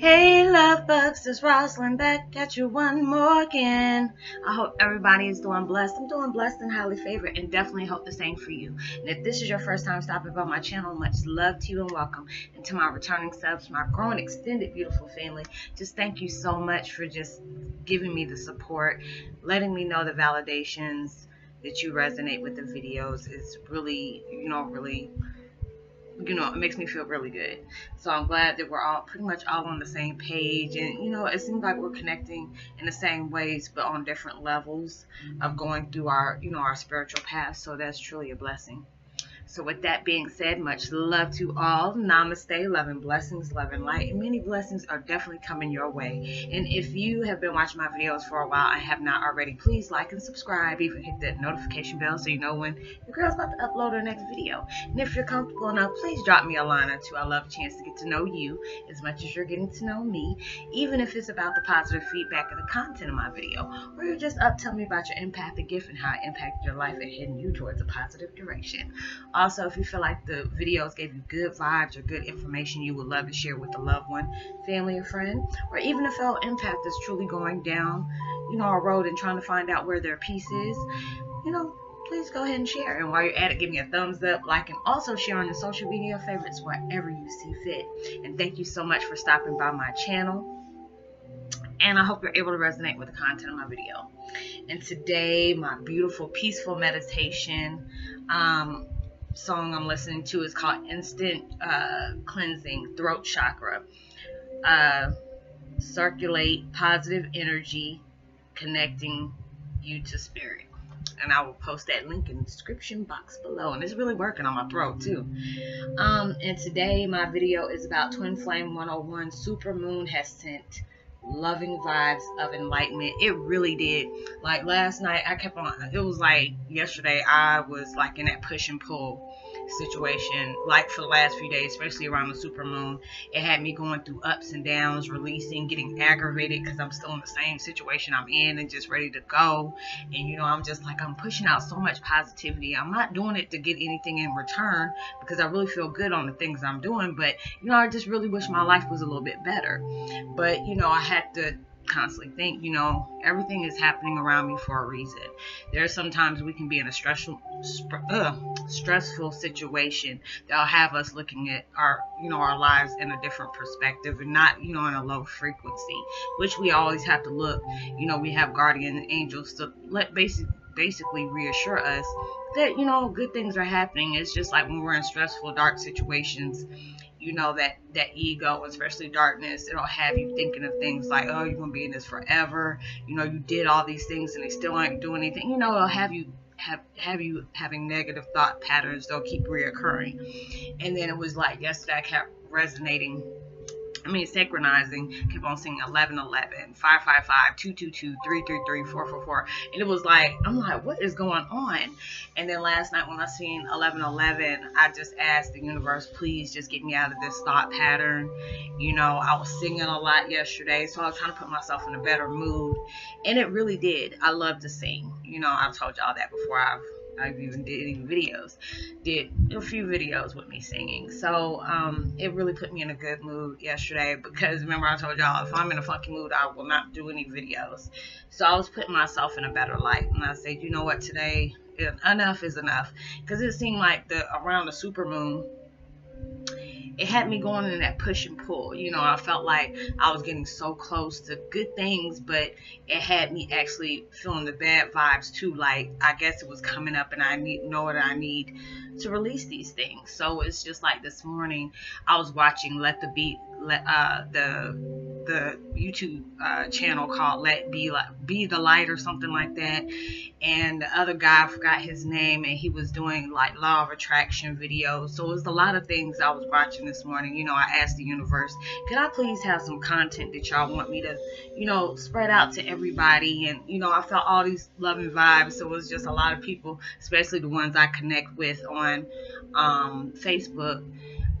Hey, love bugs, it's Roslynn back at you one more again. I hope everybody is doing blessed. I'm doing blessed and highly favored, and definitely hope the same for you. And if this is your first time stopping by my channel, much love to you and welcome. And to my returning subs, my growing extended beautiful family, just thank you so much for just giving me the support, letting me know the validations that you resonate with the videos is really, you know, really you know, it makes me feel really good. So I'm glad that we're all pretty much all on the same page. And, you know, it seems like we're connecting in the same ways, but on different levels of going through our, you know, our spiritual path. So that's truly a blessing. So with that being said, much love to all. Namaste, love and blessings, love and light. And many blessings are definitely coming your way. And if you have been watching my videos for a while and have not already, please like and subscribe. Even hit that notification bell so you know when your girl's about to upload her next video. And if you're comfortable enough, please drop me a line or two. I love a chance to get to know you as much as you're getting to know me. Even if it's about the positive feedback of the content of my video. Or you're just up telling me about your empathic gift and how it impacted your life and heading you towards a positive direction. Also, if you feel like the videos gave you good vibes or good information you would love to share with a loved one, family, or friend, or even a fellow empath that's truly going down, you know, a road and trying to find out where their peace is, you know, please go ahead and share. And while you're at it, give me a thumbs up, like, and also share on the social media favorites wherever you see fit. And thank you so much for stopping by my channel. And I hope you're able to resonate with the content of my video. And today, my beautiful, peaceful meditation. Um, song I'm listening to is called Instant uh, Cleansing Throat Chakra. Uh, circulate positive energy, connecting you to spirit. And I will post that link in the description box below. And it's really working on my throat too. Um, and today my video is about Twin Flame 101 Super Moon has sent loving vibes of enlightenment. It really did. Like last night, I kept on, it was like yesterday, I was like in that push and pull situation like for the last few days especially around the super moon it had me going through ups and downs releasing getting aggravated because i'm still in the same situation i'm in and just ready to go. And you know i'm just like i'm pushing out so much positivity. I'm not doing it to get anything in return because i really feel good on the things i'm doing but you know i just really wish my life was a little bit better. But you know i had to constantly think, you know, everything is happening around me for a reason. There are sometimes we can be in a stressful, stressful situation that'll have us looking at our, you know, our lives in a different perspective and not, you know, in a low frequency, which we always have to look. You know, we have guardian angels to let basic, basically reassure us that you know good things are happening. It's just like when we're in stressful, dark situations you know that that ego especially darkness it'll have you thinking of things like oh you're gonna be in this forever. You know you did all these things and they still aren't doing anything. You know it'll have you have have you having negative thought patterns they'll keep reoccurring. And then it was like yesterday i kept resonating I mean, synchronizing, kept on singing 1111, 555, 222, 333, 444. And it was like, I'm like, what is going on? And then last night when I seen 1111, I just asked the universe, please just get me out of this thought pattern. You know, I was singing a lot yesterday, so I was trying to put myself in a better mood. And it really did. I love to sing. You know, I've told y'all that before. I've I even did videos, did a few videos with me singing. So um, it really put me in a good mood yesterday because remember I told y'all if I'm in a funky mood, I will not do any videos. So I was putting myself in a better light, and I said, you know what, today enough is enough because it seemed like the around the super moon it had me going in that push and pull. You know, I felt like I was getting so close to good things, but it had me actually feeling the bad vibes too. Like I guess it was coming up, and I need know what I need to release these things. So it's just like this morning, I was watching Let the Beat, let uh the the YouTube uh, channel called Let Be Like Be the Light or something like that. And the other guy, I forgot his name, and he was doing like law of attraction videos. So it was a lot of things I was watching this morning. You know, I asked the universe, could I please have some content that y'all want me to, you know, spread out to everybody? And you know, I felt all these loving vibes. So it was just a lot of people, especially the ones I connect with on um, Facebook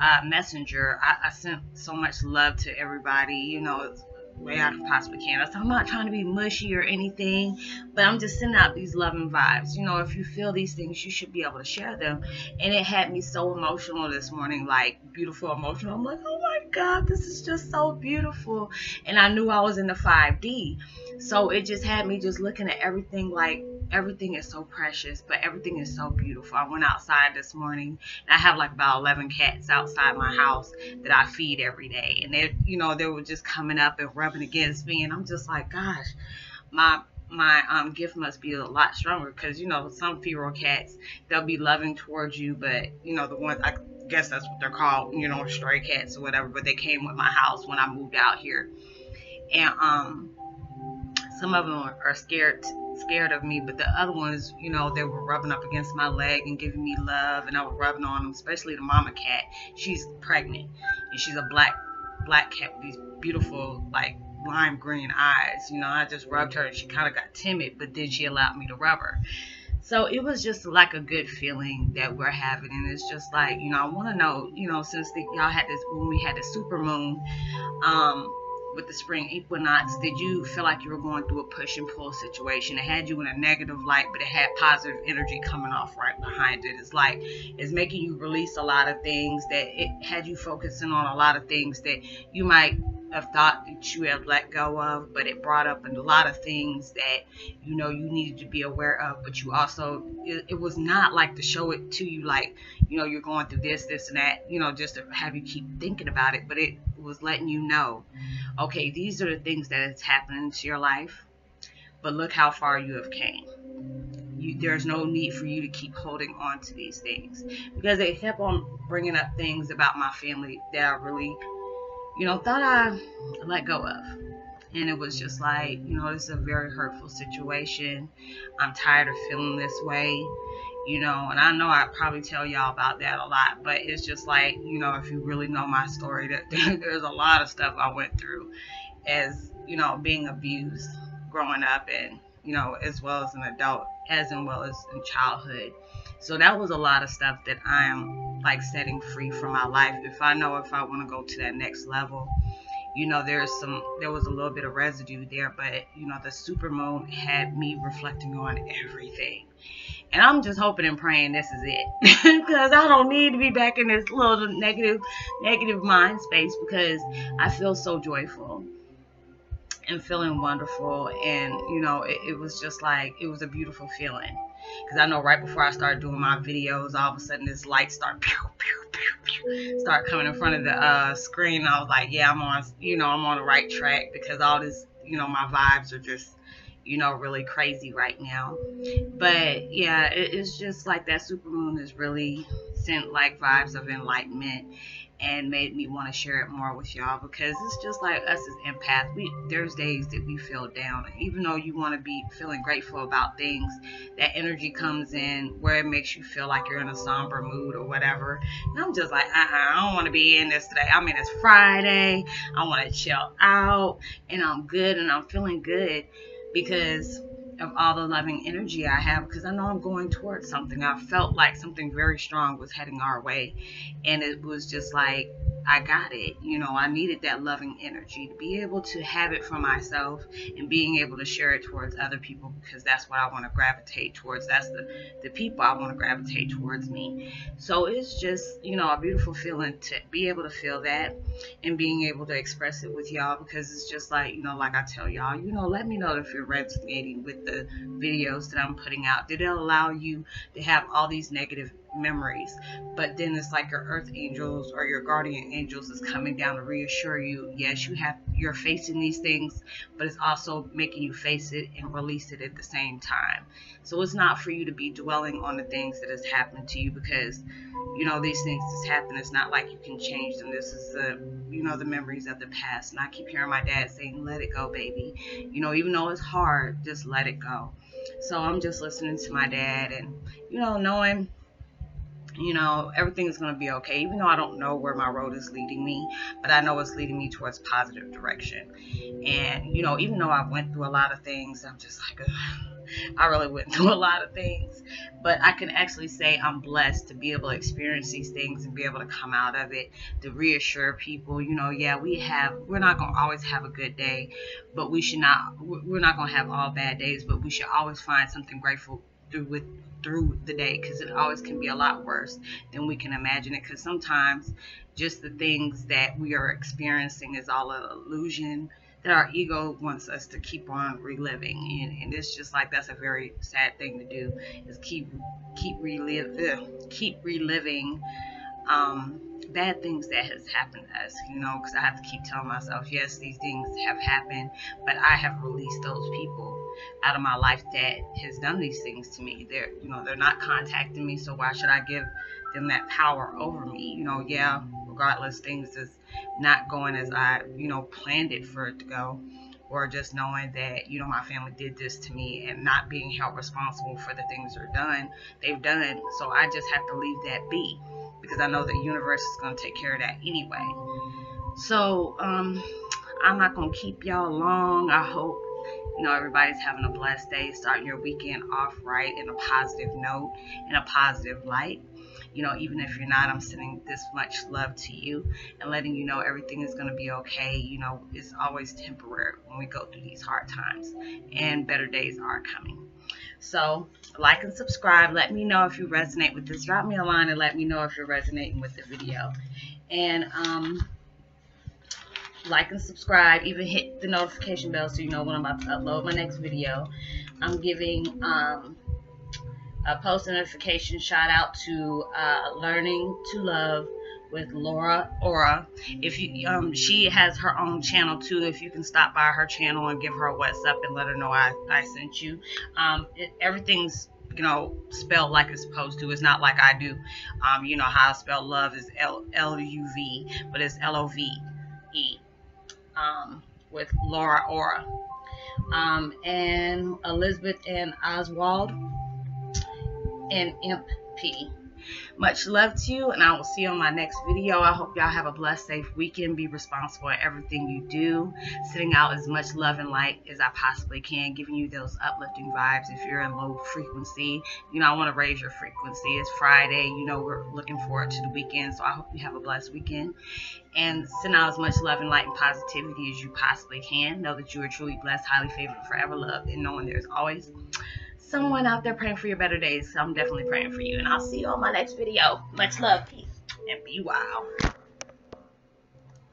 uh, messenger. I, I, sent so much love to everybody. You know, way I possibly can. So I'm not trying to be mushy or anything, but I'm just sending out these loving vibes. You know, if you feel these things, you should be able to share them. And it had me so emotional this morning, like beautiful emotional. I'm like, oh my God, this is just so beautiful. And I knew I was in the 5D. So it just had me just looking at everything like everything is so precious, but everything is so beautiful. I went outside this morning and I have like about 11 cats outside my house that I feed every day. And they, you know, they were just coming up and rubbing against me. And I'm just like, gosh, my, my um, gift must be a lot stronger because, you know, some feral cats, they'll be loving towards you, but, you know, the ones, I guess that's what they're called, you know, stray cats or whatever, but they came with my house when I moved out here. And, um, some of them are scared scared of me, but the other ones, you know, they were rubbing up against my leg and giving me love, and I was rubbing on them. Especially the mama cat. She's pregnant, and she's a black black cat with these beautiful like lime green eyes. You know, I just rubbed her, and she kind of got timid, but then she allowed me to rub her. So it was just like a good feeling that we're having, and it's just like you know, I want to know, you know, since the, y'all had this when we had the super moon, um, with the spring equinox, did you feel like you were going through a push and pull situation? It had you in a negative light, but it had positive energy coming off right behind it. It's like it's making you release a lot of things that it had you focusing on a lot of things that you might have thought that you have let go of, but it brought up a lot of things that you know you needed to be aware of. But you also, it, it, was not like to show it to you, like you know you're going through this, this, and that, you know, just to have you keep thinking about it. But it was letting you know, okay, these are the things that is happening to your life, but look how far you have came. You, there's no need for you to keep holding on to these things because they kept on bringing up things about my family that I really you know, thought I let go of. And it was just like, you know, this is a very hurtful situation. I'm tired of feeling this way, you know, and I know I probably tell y'all about that a lot, but it's just like, you know, if you really know my story, that there's a lot of stuff I went through as, you know, being abused growing up and, you know, as well as an adult, as well as in childhood. So that was a lot of stuff that I am like setting free from my life. If I know if I want to go to that next level, you know, there's some, there was a little bit of residue there, but you know, the super moon had me reflecting on everything. And I'm just hoping and praying this is it. because I don't need to be back in this little negative, negative mind space because I feel so joyful and feeling wonderful. And, you know, it, it was just like, it was a beautiful feeling. Because I know right before I started doing my videos, all of a sudden this light start pew, pew, pew, start coming in front of the uh, screen. I was like, yeah, I'm on, you know, I'm on the right track because all this, you know, my vibes are just, you know, really crazy right now. But yeah, it, it's just like that super moon is really sent like vibes of enlightenment and made me want to share it more with y'all because it's just like us as empaths. We there's days that we feel down, even though you want to be feeling grateful about things. That energy comes in where it makes you feel like you're in a somber mood or whatever. And I'm just like, uh-uh, I don't want to be in this today. I mean, it's Friday. I want to chill out, and I'm good, and I'm feeling good because of all the loving energy I have because I know I'm going towards something. I felt like something very strong was heading our way. And it was just like, I got it. You know, I needed that loving energy to be able to have it for myself and being able to share it towards other people because that's what I want to gravitate towards. That's the, the people I want to gravitate towards me. So it's just, you know, a beautiful feeling to be able to feel that and being able to express it with y'all because it's just like, you know, like I tell y'all, you know, let me know if you're resonating with the videos that I'm putting out. Did it allow you to have all these negative memories. But then it's like your earth angels or your guardian angels is coming down to reassure you, yes, you have you're facing these things, but it's also making you face it and release it at the same time. So it's not for you to be dwelling on the things that has happened to you because you know these things just happen. It's not like you can change them. This is the you know the memories of the past. And I keep hearing my dad saying, "Let it go, baby." You know, even though it's hard, just let it go. So I'm just listening to my dad and you know knowing you know, everything is going to be okay, even though I don't know where my road is leading me, but I know it's leading me towards positive direction. And, you know, even though I went through a lot of things, I'm just like. I really went through a lot of things, but I can actually say I'm blessed to be able to experience these things and be able to come out of it to reassure people, you know, yeah, we have, we're not going to always have a good day, but we should not, we're not going to have all bad days, but we should always find something grateful through with through the day because it always can be a lot worse than we can imagine it. Because sometimes just the things that we are experiencing is all an illusion that our ego wants us to keep on reliving. And, and it's just like that's a very sad thing to do is keep keep relive keep reliving um, bad things that has happened to us you know because i have to keep telling myself yes these things have happened but i have released those people out of my life that has done these things to me. They're, you know, they're not contacting me, so why should I give them that power over me? You know, yeah, regardless, things is not going as I, you know, planned it for it to go. Or just knowing that, you know, my family did this to me and not being held responsible for the things they're done, they've done. So I just have to leave that be because I know the universe is going to take care of that anyway. So, um, I'm not going to keep y'all long. I hope you know, everybody's having a blessed day, starting your weekend off right in a positive note, in a positive light. You know, even if you're not, I'm sending this much love to you and letting you know everything is going to be okay. You know, it's always temporary when we go through these hard times, and better days are coming. So, like and subscribe. Let me know if you resonate with this. Drop me a line and let me know if you're resonating with the video. And, um, like and subscribe, even hit the notification bell so you know when I'm about to upload my next video. I'm giving um, a post notification shout out to uh, Learning to Love with Laura Aura. If you um she has her own channel too. If you can stop by her channel and give her a what's up and let her know I, I sent you. Um it, everything's you know spelled like it's supposed to. It's not like I do. Um you know how I spell love is L L U V, but it's L O V E um, with Laura Aura. Um, and Elizabeth and Oswald and Imp P. Much love to you, and I will see you on my next video. I hope y'all have a blessed, safe weekend. Be responsible in everything you do. Sending out as much love and light as I possibly can, giving you those uplifting vibes. If you're in low frequency, you know, I want to raise your frequency. It's Friday. You know, we're looking forward to the weekend, so I hope you have a blessed weekend. And send out as much love and light and positivity as you possibly can. Know that you are truly blessed, highly favored, forever loved, and knowing there's always someone out there praying for your better days. So I'm definitely praying for you. And I'll see you on my next video. Much love, peace, and be wild.